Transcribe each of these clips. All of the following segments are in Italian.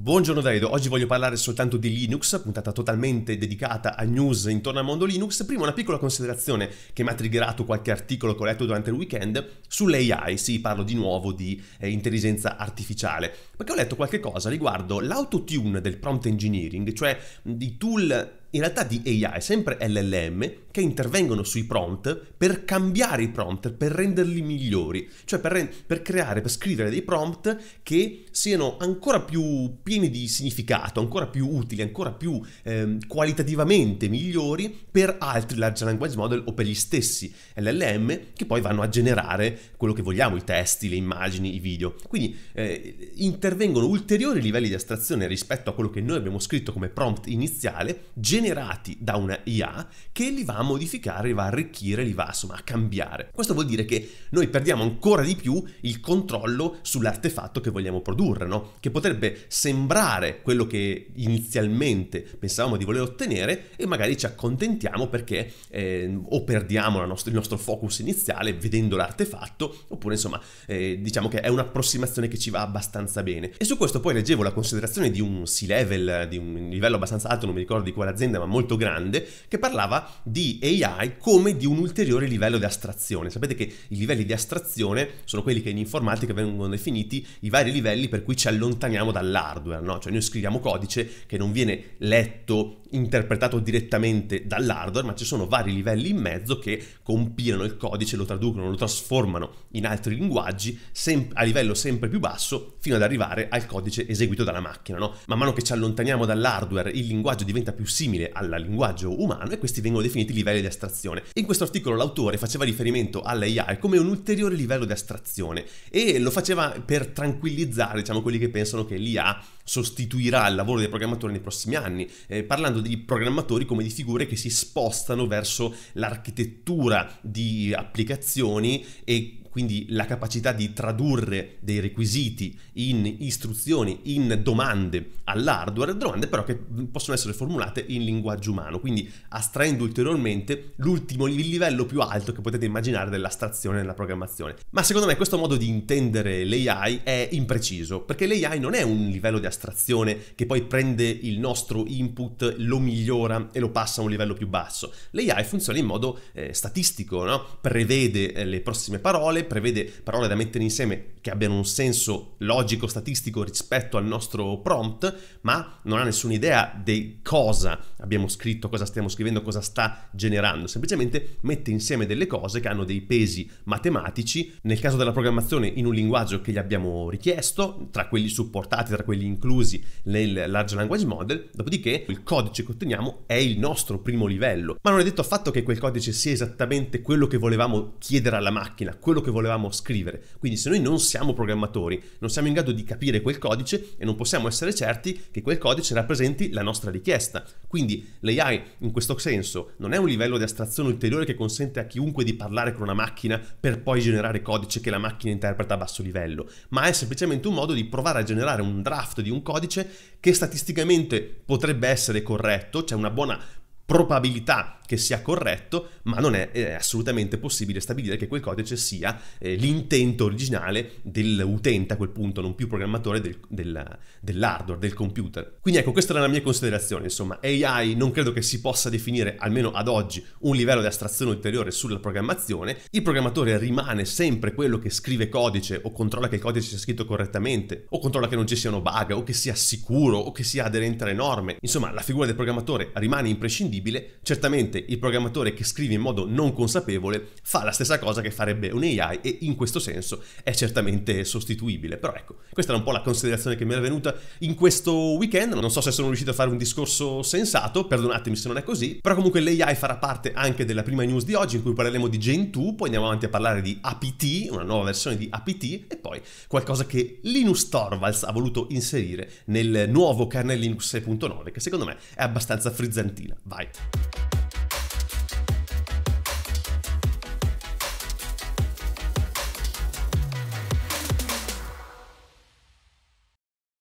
Buongiorno Daido, oggi voglio parlare soltanto di Linux, puntata totalmente dedicata a news intorno al mondo Linux. Prima una piccola considerazione che mi ha triggerato qualche articolo che ho letto durante il weekend sull'AI, sì, parlo di nuovo di eh, intelligenza artificiale, perché ho letto qualche cosa riguardo l'autotune del prompt engineering, cioè di tool in realtà di AI, sempre LLM, che intervengono sui prompt per cambiare i prompt, per renderli migliori, cioè per, re- per creare, per scrivere dei prompt che siano ancora più pieni di significato, ancora più utili, ancora più eh, qualitativamente migliori per altri large language model o per gli stessi LLM che poi vanno a generare quello che vogliamo, i testi, le immagini, i video. Quindi eh, intervengono ulteriori livelli di astrazione rispetto a quello che noi abbiamo scritto come prompt iniziale, generati da una IA che li va a modificare, li va a arricchire, li va insomma a cambiare. Questo vuol dire che noi perdiamo ancora di più il controllo sull'artefatto che vogliamo produrre, no? Che potrebbe sembrare quello che inizialmente pensavamo di voler ottenere e magari ci accontentiamo perché eh, o perdiamo nostra, il nostro focus iniziale vedendo l'artefatto oppure insomma eh, diciamo che è un'approssimazione che ci va abbastanza bene. E su questo poi leggevo la considerazione di un C-level, di un livello abbastanza alto, non mi ricordo di quale azienda, azienda ma molto grande che parlava di AI come di un ulteriore livello di astrazione. Sapete che i livelli di astrazione sono quelli che in informatica vengono definiti i vari livelli per cui ci allontaniamo dall'hardware, no? Cioè noi scriviamo codice che non viene letto interpretato direttamente dall'hardware, ma ci sono vari livelli in mezzo che compilano il codice, lo traducono, lo trasformano in altri linguaggi sem- a livello sempre più basso fino ad arrivare al codice eseguito dalla macchina. No? Man mano che ci allontaniamo dall'hardware il linguaggio diventa più simile al linguaggio umano e questi vengono definiti livelli di astrazione. In questo articolo l'autore faceva riferimento all'AI come un ulteriore livello di astrazione e lo faceva per tranquillizzare diciamo, quelli che pensano che l'IA sostituirà il lavoro dei programmatori nei prossimi anni, eh, parlando di programmatori come di figure che si spostano verso l'architettura di applicazioni e quindi la capacità di tradurre dei requisiti in istruzioni, in domande all'hardware, domande però che possono essere formulate in linguaggio umano, quindi astraendo ulteriormente l'ultimo livello più alto che potete immaginare dell'astrazione nella programmazione. Ma secondo me questo modo di intendere l'AI è impreciso, perché l'AI non è un livello di astrazione che poi prende il nostro input, lo migliora e lo passa a un livello più basso. L'AI funziona in modo eh, statistico, no? prevede eh, le prossime parole, prevede parole da mettere insieme che abbiano un senso logico, statistico rispetto al nostro prompt, ma non ha nessuna idea di cosa abbiamo scritto, cosa stiamo scrivendo, cosa sta generando, semplicemente mette insieme delle cose che hanno dei pesi matematici, nel caso della programmazione in un linguaggio che gli abbiamo richiesto, tra quelli supportati, tra quelli inclusi nel large language model, dopodiché il codice che otteniamo è il nostro primo livello, ma non è detto affatto che quel codice sia esattamente quello che volevamo chiedere alla macchina, quello che volevamo scrivere. Quindi se noi non siamo programmatori, non siamo in grado di capire quel codice e non possiamo essere certi che quel codice rappresenti la nostra richiesta. Quindi l'AI in questo senso non è un livello di astrazione ulteriore che consente a chiunque di parlare con una macchina per poi generare codice che la macchina interpreta a basso livello, ma è semplicemente un modo di provare a generare un draft di un codice che statisticamente potrebbe essere corretto, c'è una buona probabilità che sia corretto, ma non è, è assolutamente possibile stabilire che quel codice sia eh, l'intento originale dell'utente a quel punto, non più programmatore del, del, dell'hardware, del computer. Quindi ecco, questa era la mia considerazione, insomma, AI non credo che si possa definire, almeno ad oggi, un livello di astrazione ulteriore sulla programmazione, il programmatore rimane sempre quello che scrive codice o controlla che il codice sia scritto correttamente, o controlla che non ci siano bug, o che sia sicuro, o che sia aderente alle norme, insomma, la figura del programmatore rimane imprescindibile, certamente semplicemente il programmatore che scrive in modo non consapevole fa la stessa cosa che farebbe un AI e in questo senso è certamente sostituibile. Però ecco, questa era un po' la considerazione che mi era venuta in questo weekend. Non so se sono riuscito a fare un discorso sensato, perdonatemi se non è così, però comunque l'AI farà parte anche della prima news di oggi in cui parleremo di Gen 2, poi andiamo avanti a parlare di APT, una nuova versione di APT e poi qualcosa che Linus Torvalds ha voluto inserire nel nuovo kernel Linux 6.9 che secondo me è abbastanza frizzantina. Vai! night.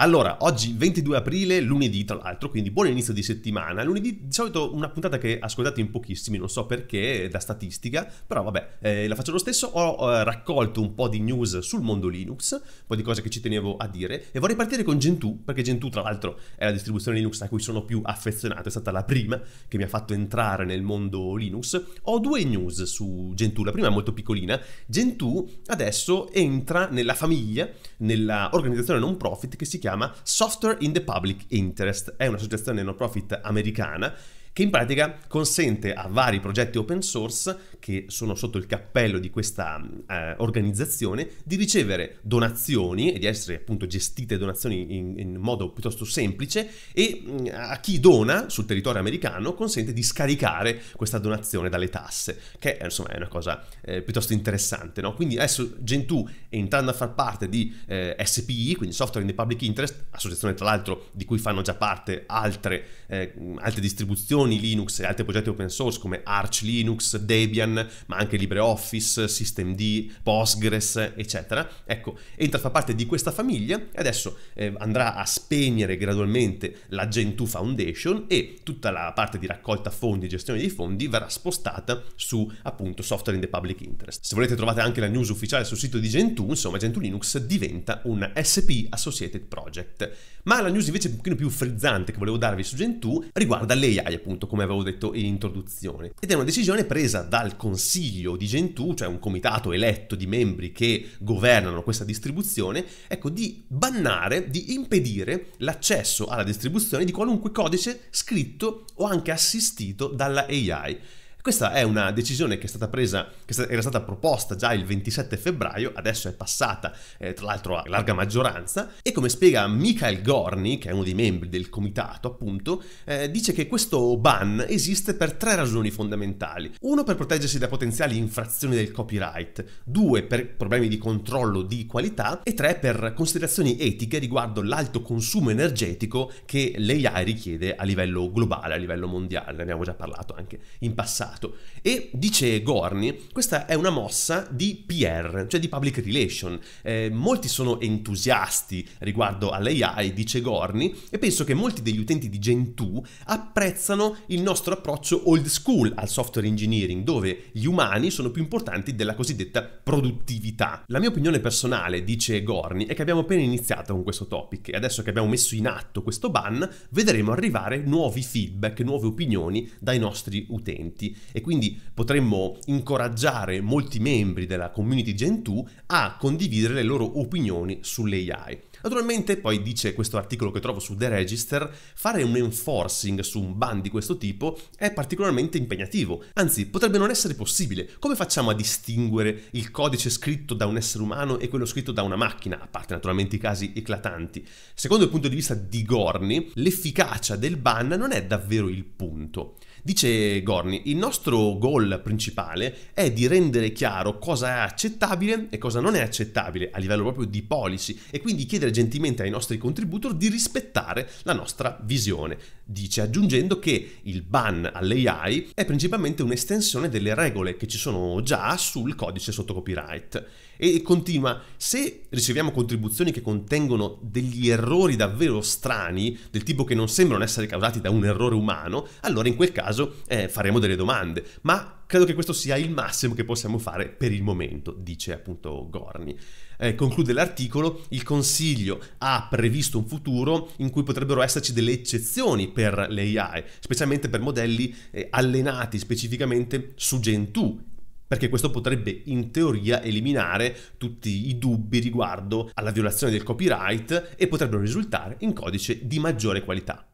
Allora, oggi 22 aprile, lunedì tra l'altro, quindi buon inizio di settimana. Lunedì di solito una puntata che ascoltate in pochissimi, non so perché, da statistica, però vabbè, eh, la faccio lo stesso. Ho eh, raccolto un po' di news sul mondo Linux, un po' di cose che ci tenevo a dire e vorrei partire con Gentoo, perché Gentoo tra l'altro è la distribuzione Linux a cui sono più affezionato, è stata la prima che mi ha fatto entrare nel mondo Linux. Ho due news su Gentoo, la prima è molto piccolina. Gentoo adesso entra nella famiglia, nella organizzazione non profit che si chiama chiama Software in the Public Interest, è un'associazione non profit americana che in pratica consente a vari progetti open source che sono sotto il cappello di questa eh, organizzazione di ricevere donazioni e di essere appunto gestite donazioni in, in modo piuttosto semplice e mh, mm, a chi dona sul territorio americano consente di scaricare questa donazione dalle tasse, che insomma è una cosa eh, piuttosto interessante. No? Quindi adesso Gentoo entrando a far parte di eh, SPI, quindi Software in the Public Interest, associazione tra l'altro di cui fanno già parte altre, eh, altre distribuzioni, Linux e altri progetti open source come Arch Linux, Debian, ma anche LibreOffice, Systemd, Postgres, eccetera. Ecco, entra a far parte di questa famiglia e adesso eh, andrà a spegnere gradualmente la Gentoo Foundation e tutta la parte di raccolta fondi e gestione dei fondi verrà spostata su appunto software in the public interest. Se volete trovate anche la news ufficiale sul sito di Gentoo, insomma Gentoo Linux diventa un SP Associated Project. Ma la news invece un pochino più frizzante che volevo darvi su Gentoo riguarda l'AI appunto, come avevo detto in introduzione. Ed è una decisione presa dal consiglio di Gentoo, cioè un comitato eletto di membri che governano questa distribuzione, ecco, di bannare, di impedire l'accesso alla distribuzione di qualunque codice scritto o anche assistito dalla AI. Questa è una decisione che è stata presa, che era stata proposta già il 27 febbraio, adesso è passata eh, tra l'altro a larga maggioranza e come spiega Michael Gorni, che è uno dei membri del comitato appunto, eh, dice che questo ban esiste per tre ragioni fondamentali. Uno per proteggersi da potenziali infrazioni del copyright, due per problemi di controllo di qualità. E tre per considerazioni etiche riguardo l'alto consumo energetico che l'AI richiede a livello globale, a livello mondiale, ne abbiamo già parlato anche in passato passato. E dice Gorni, questa è una mossa di PR, cioè di public relation. Eh, molti sono entusiasti riguardo all'AI, dice Gorni, e penso che molti degli utenti di Gentoo apprezzano il nostro approccio old school al software engineering, dove gli umani sono più importanti della cosiddetta produttività. La mia opinione personale, dice Gorni, è che abbiamo appena iniziato con questo topic e adesso che abbiamo messo in atto questo ban, vedremo arrivare nuovi feedback, nuove opinioni dai nostri utenti e quindi potremmo incoraggiare molti membri della community Gentoo a condividere le loro opinioni sull'AI. Naturalmente, poi dice questo articolo che trovo su The Register, fare un enforcing su un ban di questo tipo è particolarmente impegnativo, anzi potrebbe non essere possibile. Come facciamo a distinguere il codice scritto da un essere umano e quello scritto da una macchina, a parte naturalmente i casi eclatanti? Secondo il punto di vista di Gorni, l'efficacia del ban non è davvero il punto. Dice Gorni, il nostro goal principale è di rendere chiaro cosa è accettabile e cosa non è accettabile a livello proprio di policy e quindi chiedere gentilmente ai nostri contributor di rispettare la nostra visione. Dice aggiungendo che il ban all'AI è principalmente un'estensione delle regole che ci sono già sul codice sotto copyright. E continua, se riceviamo contribuzioni che contengono degli errori davvero strani, del tipo che non sembrano essere causati da un errore umano, allora in quel caso eh, faremo delle domande. Ma credo che questo sia il massimo che possiamo fare per il momento, dice appunto Gorni. Eh, conclude l'articolo, il Consiglio ha previsto un futuro in cui potrebbero esserci delle eccezioni per le AI, specialmente per modelli eh, allenati specificamente su Gentoo perché questo potrebbe in teoria eliminare tutti i dubbi riguardo alla violazione del copyright e potrebbero risultare in codice di maggiore qualità.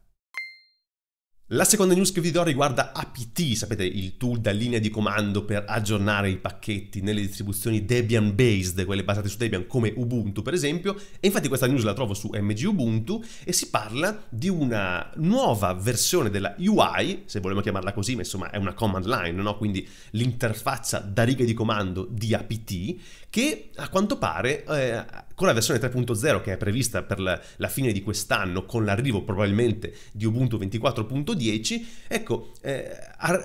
La seconda news che vi do riguarda APT, sapete il tool da linea di comando per aggiornare i pacchetti nelle distribuzioni Debian based, quelle basate su Debian come Ubuntu per esempio, e infatti questa news la trovo su MG Ubuntu e si parla di una nuova versione della UI, se vogliamo chiamarla così, ma insomma è una command line, no? quindi l'interfaccia da riga di comando di APT, che a quanto pare eh, con la versione 3.0 che è prevista per la, la fine di quest'anno, con l'arrivo probabilmente di Ubuntu 24.10, ecco, eh,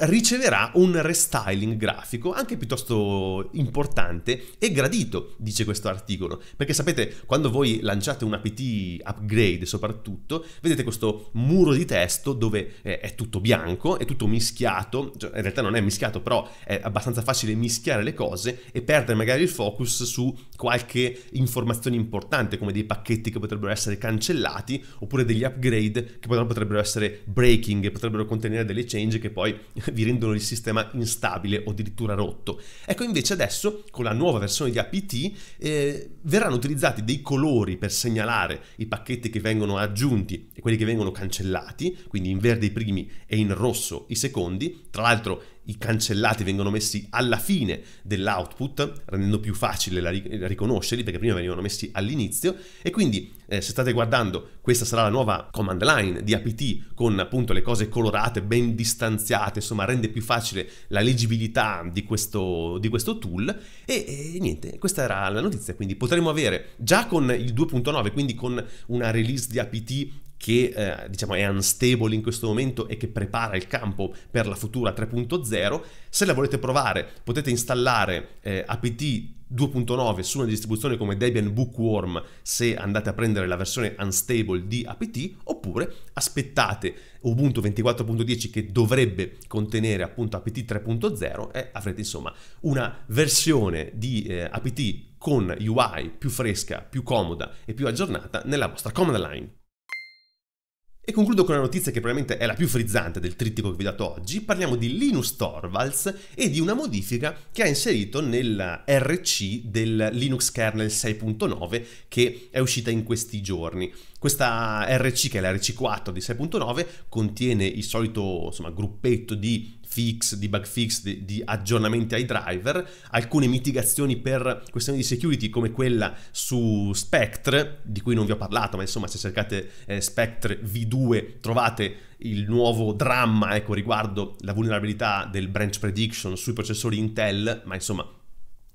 riceverà un restyling grafico anche piuttosto importante e gradito, dice questo articolo. Perché sapete, quando voi lanciate un apt upgrade soprattutto, vedete questo muro di testo dove eh, è tutto bianco, è tutto mischiato, cioè, in realtà non è mischiato, però è abbastanza facile mischiare le cose e perdere magari il focus su qualche informazione importante, come dei pacchetti che potrebbero essere cancellati, oppure degli upgrade che potrebbero essere breaking, potrebbero contenere delle change che poi vi rendono il sistema instabile o addirittura rotto. Ecco invece adesso con la nuova versione di APT eh, verranno utilizzati dei colori per segnalare i pacchetti che vengono aggiunti e quelli che vengono cancellati, quindi in verde i primi e in rosso i secondi. Tra l'altro i cancellati vengono messi alla fine dell'output, rendendo più facile la riconoscerli perché prima venivano messi all'inizio. E quindi eh, se state guardando questa sarà la nuova command line di apt con appunto le cose colorate, ben distanziate, insomma rende più facile la leggibilità di questo, di questo tool. E, e niente, questa era la notizia, quindi potremo avere già con il 2.9, quindi con una release di apt che eh, diciamo è unstable in questo momento e che prepara il campo per la futura 3.0. Se la volete provare potete installare eh, apt 2.9 su una distribuzione come Debian Bookworm se andate a prendere la versione unstable di apt oppure aspettate Ubuntu 24.10 che dovrebbe contenere appunto apt 3.0 e avrete insomma una versione di eh, apt con UI più fresca, più comoda e più aggiornata nella vostra command line. E concludo con una notizia che probabilmente è la più frizzante del trittico che vi ho dato oggi. Parliamo di Linus Torvalds e di una modifica che ha inserito nel RC del Linux kernel 6.9 che è uscita in questi giorni. Questa RC, che è la RC4 di 6.9, contiene il solito insomma, gruppetto di fix, di bug fix, di, di, aggiornamenti ai driver, alcune mitigazioni per questioni di security come quella su Spectre, di cui non vi ho parlato, ma insomma se cercate eh, Spectre V2 trovate il nuovo dramma ecco, riguardo la vulnerabilità del branch prediction sui processori Intel, ma insomma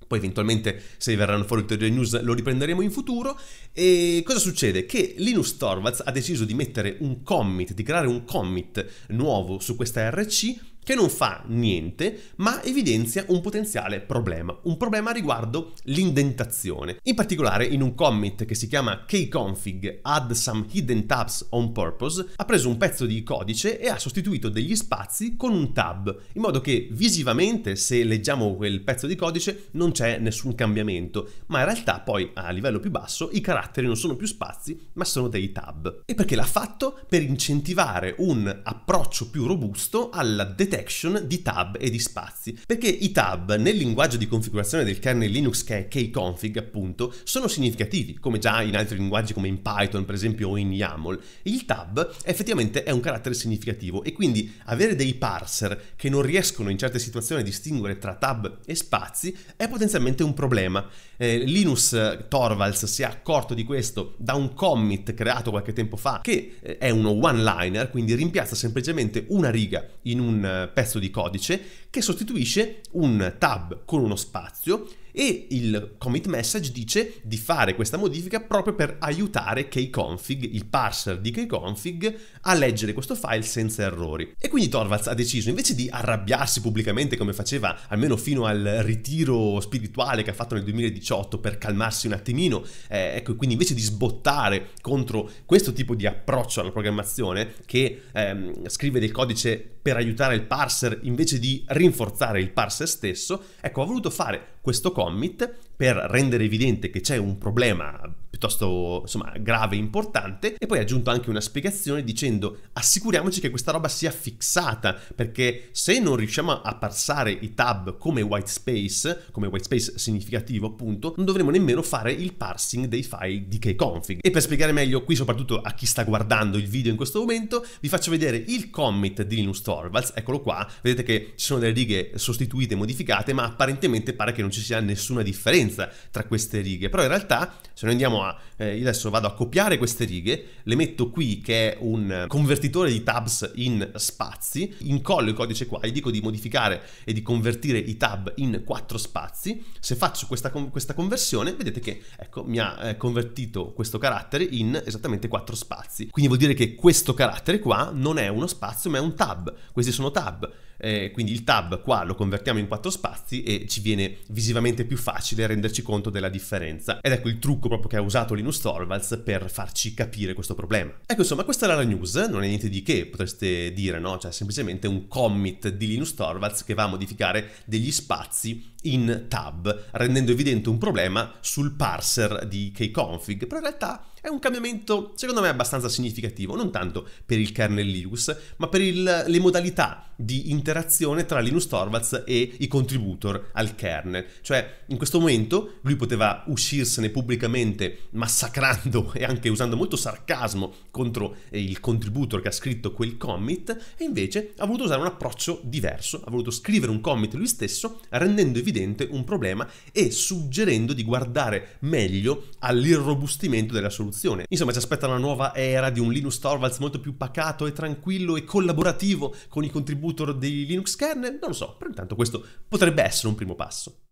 poi eventualmente se verranno fuori ulteriori news lo riprenderemo in futuro. E cosa succede? Che Linus Torvalds ha deciso di mettere un commit, di creare un commit nuovo su questa RC che non fa niente, ma evidenzia un potenziale problema, un problema riguardo l'indentazione. In particolare in un commit che si chiama kconfig add some hidden tabs on purpose, ha preso un pezzo di codice e ha sostituito degli spazi con un tab, in modo che visivamente se leggiamo quel pezzo di codice non c'è nessun cambiamento, ma in realtà poi a livello più basso i caratteri non sono più spazi, ma sono dei tab. E perché l'ha fatto? Per incentivare un approccio più robusto alla detezione detection di tab e di spazi, perché i tab nel linguaggio di configurazione del kernel Linux che è kconfig appunto sono significativi, come già in altri linguaggi come in Python per esempio o in YAML. Il tab effettivamente è un carattere significativo e quindi avere dei parser che non riescono in certe situazioni a distinguere tra tab e spazi è potenzialmente un problema. Eh, Linus Torvalds si è accorto di questo da un commit creato qualche tempo fa che eh, è uno one-liner, quindi rimpiazza semplicemente una riga in un pezzo di codice che sostituisce un tab con uno spazio e il commit message dice di fare questa modifica proprio per aiutare kconfig, il parser di kconfig, a leggere questo file senza errori. E quindi Torvalds ha deciso, invece di arrabbiarsi pubblicamente come faceva almeno fino al ritiro spirituale che ha fatto nel 2018 per calmarsi un attimino, eh, ecco, quindi invece di sbottare contro questo tipo di approccio alla programmazione che ehm, scrive del codice per aiutare il parser invece di rinforzare il parser stesso, ecco, ha voluto fare questo commit per rendere evidente che c'è un problema piuttosto insomma, grave e importante e poi ha aggiunto anche una spiegazione dicendo assicuriamoci che questa roba sia fissata perché se non riusciamo a parsare i tab come white space, come white space significativo appunto, non dovremo nemmeno fare il parsing dei file di kconfig. E per spiegare meglio qui soprattutto a chi sta guardando il video in questo momento vi faccio vedere il commit di Linus Torvalds, eccolo qua, vedete che ci sono delle righe sostituite modificate ma apparentemente pare che non ci sia nessuna differenza tra queste righe, però in realtà se noi andiamo a eh, io adesso vado a copiare queste righe, le metto qui che è un convertitore di tabs in spazi, incollo il codice qua, gli dico di modificare e di convertire i tab in quattro spazi, se faccio questa, questa conversione vedete che ecco mi ha eh, convertito questo carattere in esattamente quattro spazi, quindi vuol dire che questo carattere qua non è uno spazio ma è un tab, questi sono tab, eh, quindi il tab qua lo convertiamo in quattro spazi e ci viene visivamente più facile renderci conto della differenza. Ed ecco il trucco proprio che ha usato Linus Torvalds per farci capire questo problema. Ecco insomma questa era la news, non è niente di che potreste dire, no? Cioè semplicemente un commit di Linus Torvalds che va a modificare degli spazi in tab, rendendo evidente un problema sul parser di kconfig, però in realtà è un cambiamento secondo me abbastanza significativo, non tanto per il kernel Linux, ma per il, le modalità di interazione tra Linus Torvalds e i contributor al kernel. Cioè, in questo momento lui poteva uscirsene pubblicamente massacrando e anche usando molto sarcasmo contro il contributor che ha scritto quel commit e invece ha voluto usare un approccio diverso, ha voluto scrivere un commit lui stesso rendendo evidente un problema e suggerendo di guardare meglio all'irrobustimento della soluzione. Insomma, ci aspetta una nuova era di un Linus Torvalds molto più pacato e tranquillo e collaborativo con i contributor dei Linux kernel? Non lo so, però intanto questo potrebbe essere un primo passo.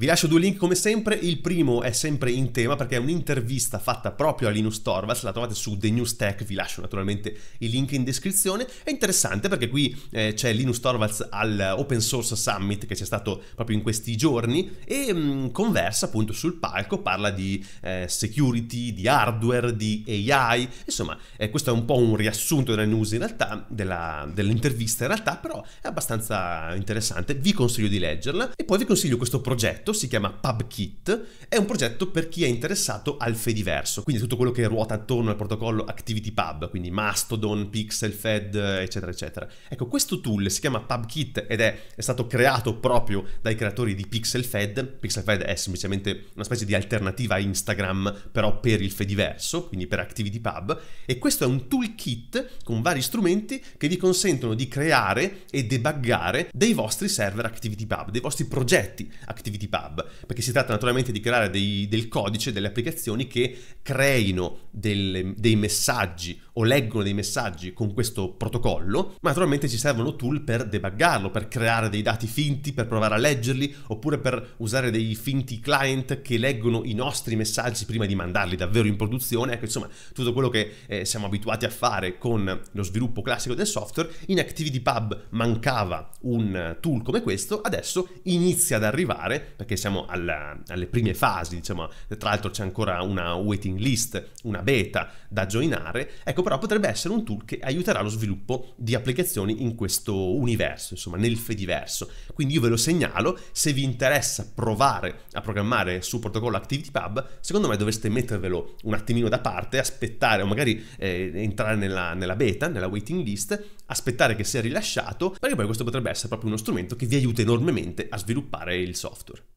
Vi lascio due link come sempre, il primo è sempre in tema perché è un'intervista fatta proprio a Linus Torvalds, la trovate su The News Tech, vi lascio naturalmente il link in descrizione, è interessante perché qui eh, c'è Linus Torvalds al Open Source Summit che c'è stato proprio in questi giorni e mh, mm, conversa appunto sul palco, parla di eh, security, di hardware, di AI, insomma eh, questo è un po' un riassunto della news in realtà, della, dell'intervista in realtà, però è abbastanza interessante, vi consiglio di leggerla e poi vi consiglio questo progetto progetto si chiama PubKit, è un progetto per chi è interessato al Fediverso, quindi tutto quello che ruota attorno al protocollo ActivityPub, quindi Mastodon, PixelFed, eccetera, eccetera. Ecco, questo tool si chiama PubKit ed è, è stato creato proprio dai creatori di PixelFed. PixelFed è semplicemente una specie di alternativa a Instagram, però per il Fediverso, quindi per ActivityPub, e questo è un toolkit con vari strumenti che vi consentono di creare e debuggare dei vostri server ActivityPub, dei vostri progetti ActivityPub GitHub, perché si tratta naturalmente di creare dei, del codice, delle applicazioni che creino delle, dei messaggi o leggono dei messaggi con questo protocollo, ma naturalmente ci servono tool per debuggarlo, per creare dei dati finti, per provare a leggerli, oppure per usare dei finti client che leggono i nostri messaggi prima di mandarli davvero in produzione. Ecco, insomma, tutto quello che eh, siamo abituati a fare con lo sviluppo classico del software, in ActivityPub mancava un tool come questo, adesso inizia ad arrivare, perché siamo alla, alle prime fasi, diciamo, tra l'altro c'è ancora una waiting list, una beta da joinare, ecco però potrebbe essere un tool che aiuterà lo sviluppo di applicazioni in questo universo, insomma nel Fediverso. Quindi io ve lo segnalo, se vi interessa provare a programmare su protocollo ActivityPub, secondo me dovreste mettervelo un attimino da parte, aspettare o magari eh, entrare nella, nella beta, nella waiting list, aspettare che sia rilasciato, perché poi questo potrebbe essere proprio uno strumento che vi aiuta enormemente a sviluppare il software.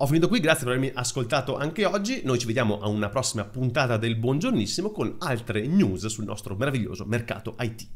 Ho finito qui, grazie per avermi ascoltato anche oggi. Noi ci vediamo a una prossima puntata del Buongiornissimo con altre news sul nostro meraviglioso mercato IT.